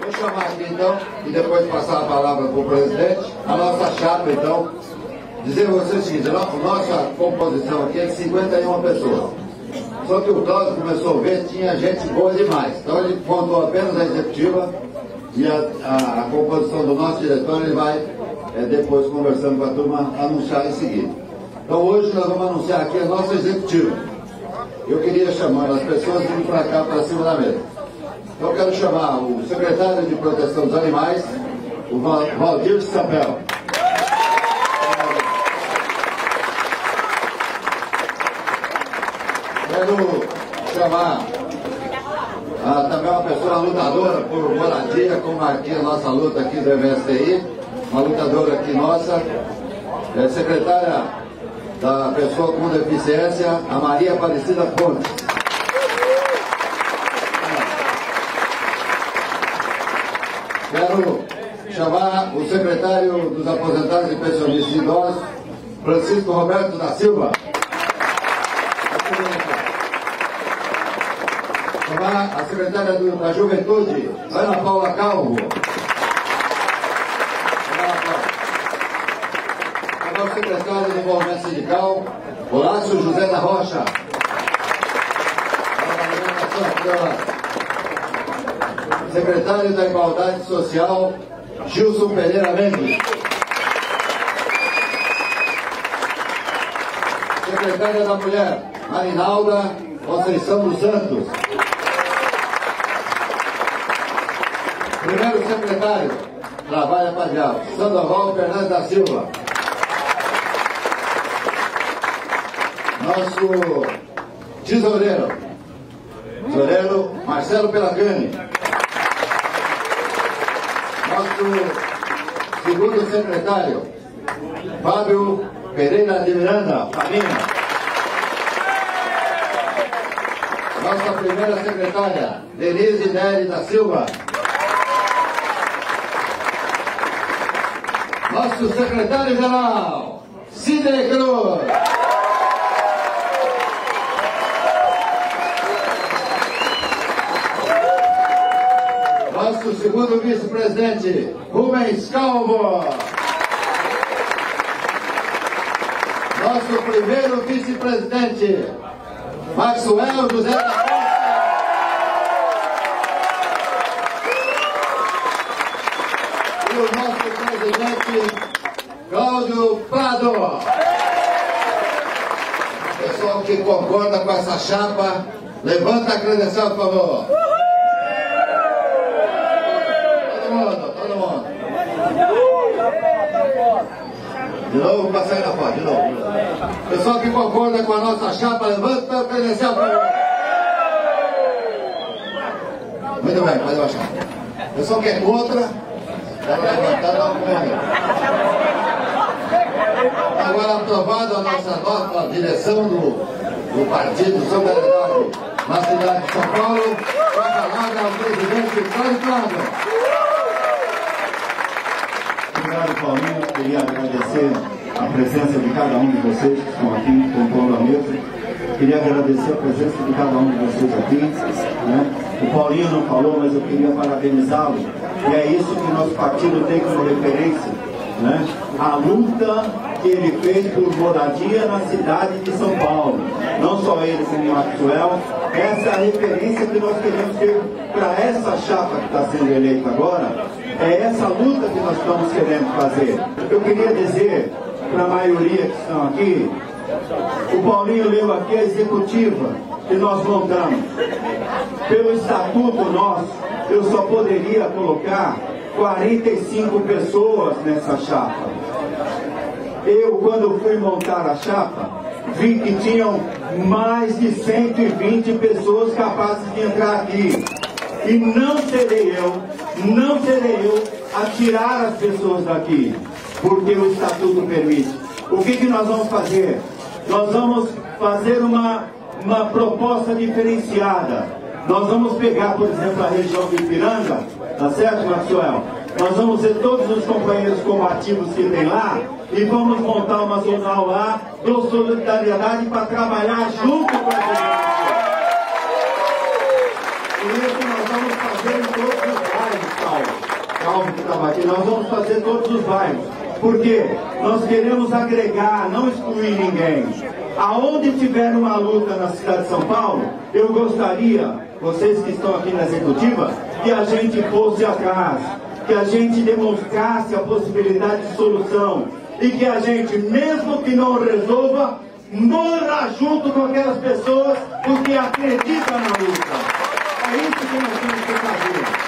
Vou chamar aqui então, e depois passar a palavra para o presidente, a nossa chapa então, dizer a você o seguinte, a nossa composição aqui é de 51 pessoas. Só que o Cláudio começou a ver, tinha gente boa demais. Então ele contou apenas a executiva e a, a, a composição do nosso diretor ele vai, é, depois conversando com a turma, anunciar em seguida. Então hoje nós vamos anunciar aqui a nossa executiva. Eu queria chamar as pessoas vindo para cá, para cima da mesa. Então quero chamar o secretário de Proteção dos Animais, o Valdir Sapel. Quero chamar também uma pessoa lutadora por moradia, como aqui a nossa luta aqui do MSTI, uma lutadora aqui nossa, é, secretária da pessoa com deficiência, a Maria Aparecida Pontes. Quero chamar o secretário dos aposentados e pensionistas idosos, Francisco Roberto da Silva. Chamar a secretária do, da Juventude, Ana Paula Calvo. Chamar o secretário do Movimento Sindical, Horácio José da Rocha. Secretário da Igualdade Social, Gilson Pereira Mendes. Secretária da Mulher, Marinalda Conceição dos Santos. Primeiro secretário, Trabalha para Diabo, Sandoval Fernandes da Silva. Nosso tesoureiro, tesoureiro Marcelo Pelagani. Nosso segundo secretário, Fábio Pereira de Miranda, Farinha. Nossa primeira secretária, Denise Nery da Silva. Nosso secretário-geral, Sidney Cruz. Segundo vice-presidente, Rubens Calvo. Nosso primeiro vice-presidente, Maxwell José da Costa. E o nosso presidente, Cláudio Prado. Pessoal que concorda com essa chapa, levanta a credencial, por favor. Todo mundo, mundo. De novo, para sair na foto, de novo. Pessoal que concorda com a nossa chapa, levanta a credencial, por favor. Muito bem, pode baixar. Pessoal que é contra, pode levantar, dá um Agora aprovada a nossa nova direção do, do Partido Solidariedade na cidade de São Paulo, vai falar ao presidente Cláudio Prado. Obrigado, Paulinho. Queria agradecer a presença de cada um de vocês que estão aqui compondo a mesa. Queria agradecer a presença de cada um de vocês aqui. Né? O Paulinho não falou, mas eu queria parabenizá-lo. E é isso que nosso partido tem como referência. Né? A luta que ele fez por moradia na cidade de São Paulo. Não só ele, como Maxwell. Essa é a referência que nós queremos ter para essa chapa que está sendo eleita agora. É essa luta que nós estamos querendo fazer. Eu queria dizer para a maioria que estão aqui, o Paulinho leu aqui a executiva que nós montamos. Pelo estatuto nosso, eu só poderia colocar 45 pessoas nessa chapa. Eu, quando fui montar a chapa, vi que tinham mais de 120 pessoas capazes de entrar aqui. E não serei eu, não serei eu a tirar as pessoas daqui, porque o estatuto permite. O que, que nós vamos fazer? Nós vamos fazer uma, uma proposta diferenciada. Nós vamos pegar, por exemplo, a região de Ipiranga, tá certo, Maxwell? Nós vamos ver todos os companheiros combativos que tem lá e vamos montar uma zonal lá do Solidariedade para trabalhar junto com a gente. E isso nós vamos fazer em todos os bairros, Paulo. Chapa, que nós vamos fazer todos os bairros. Porque nós queremos agregar, não excluir ninguém. Aonde tiver uma luta na cidade de São Paulo, eu gostaria, vocês que estão aqui na executiva, que a gente fosse atrás, que a gente demonstrasse a possibilidade de solução e que a gente, mesmo que não resolva, mora junto com aquelas pessoas porque acreditam na luta. É isso que nós temos que fazer.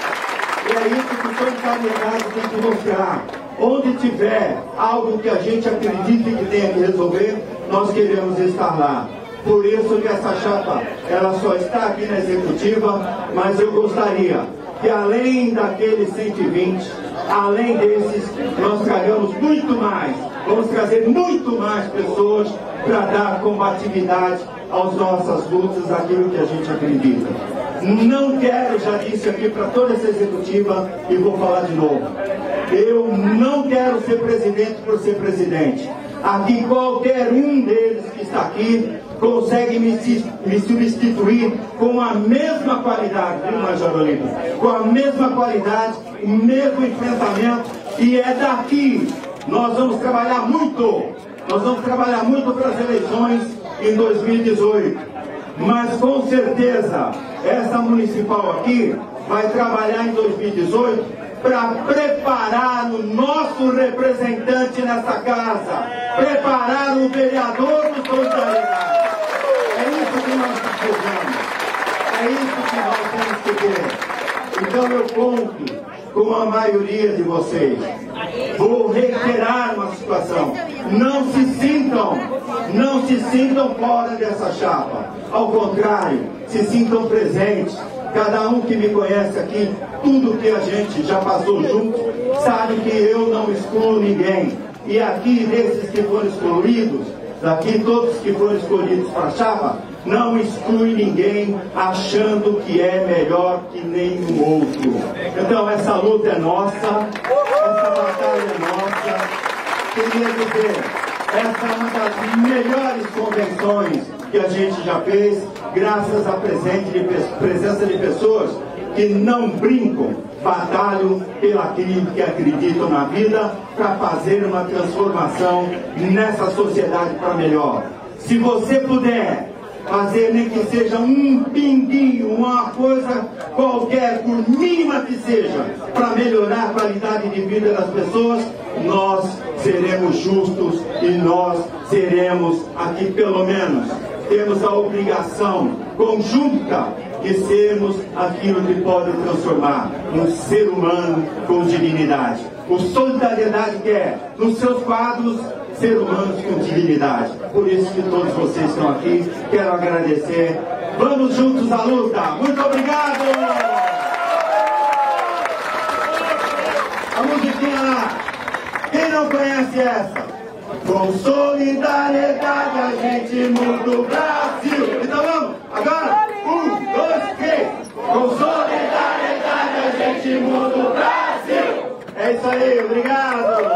E é isso que aliados têm que mostrar. Onde tiver algo que a gente acredite que tenha que resolver, nós queremos estar lá. Por isso que essa chapa, ela só está aqui na executiva, mas eu gostaria que além daqueles 120, além desses, nós tragamos muito mais. Vamos trazer muito mais pessoas para dar combatividade às nossas lutas, aquilo que a gente acredita. Não quero, já disse aqui para toda essa executiva e vou falar de novo. Eu não quero ser presidente por ser presidente. Aqui qualquer um deles que está aqui consegue me, me substituir com a mesma qualidade, viu, Major Olímpio? Com a mesma qualidade, o mesmo enfrentamento, e é daqui. Nós vamos trabalhar muito, nós vamos trabalhar muito para as eleições em 2018. Mas com certeza, essa municipal aqui vai trabalhar em 2018 para preparar o nosso representante nessa casa, preparar o vereador do Solidariedade. Precisamos. É isso que nós temos que ter. Então eu conto com a maioria de vocês. Vou reiterar uma situação. Não se sintam, não se sintam fora dessa chapa. Ao contrário, se sintam presentes. Cada um que me conhece aqui, tudo que a gente já passou junto, sabe que eu não excluo ninguém. E aqui, desses que foram excluídos, daqui todos que foram escolhidos para a chapa, não exclui ninguém achando que é melhor que nenhum outro. Então essa luta é nossa, essa batalha é nossa. Queria dizer, essa é uma das melhores convenções que a gente já fez, graças à presença de pessoas que não brincam, batalham pelaquilo que acreditam na vida para fazer uma transformação nessa sociedade para melhor. Se você puder fazer nem que seja um pinguinho, uma coisa qualquer, por mínima que seja, para melhorar a qualidade de vida das pessoas, nós seremos justos e nós seremos aqui pelo menos temos a obrigação conjunta de sermos aquilo que pode transformar um ser humano com dignidade. O Solidariedade quer, nos seus quadros, ser humanos com dignidade. Por isso que todos vocês estão aqui. Quero agradecer. Vamos juntos à luta. Muito obrigado! A musiquinha lá. Quem não conhece essa? Com solidariedade a gente muda o Brasil. Então vamos, agora, um, dois, três. Com solidariedade a gente muda o Brasil. É isso aí, obrigado.